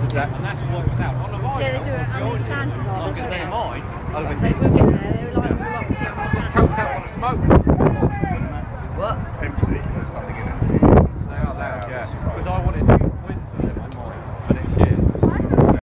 that's why was out. On the right, yeah, they do it on the sand. Look at they were getting there, they were like, yeah. we'll obviously on the sand. Choked out on the smoke. What? Empty, there's nothing in it. They are there, yeah. Because I wanted to